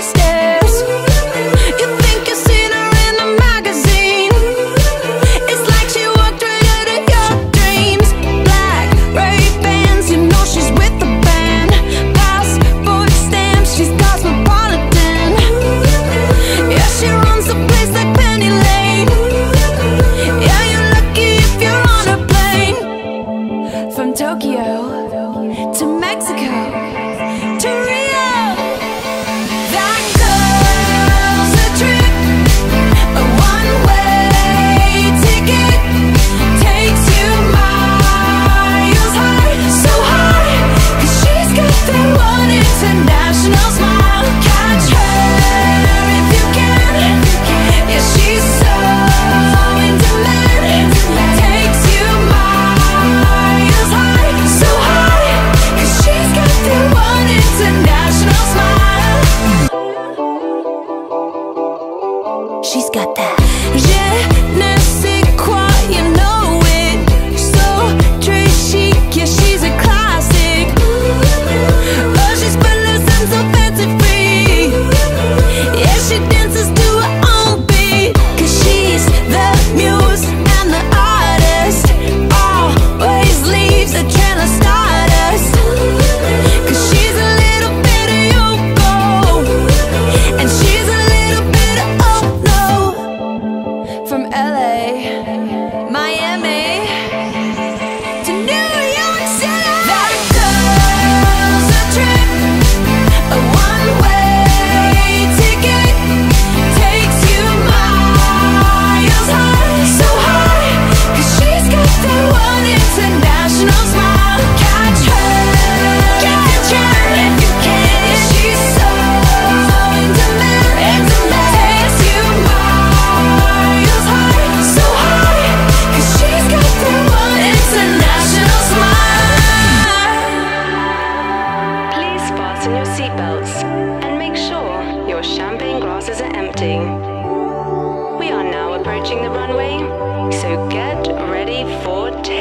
Stay. glasses are empty. We are now approaching the runway, so get ready for takeoff.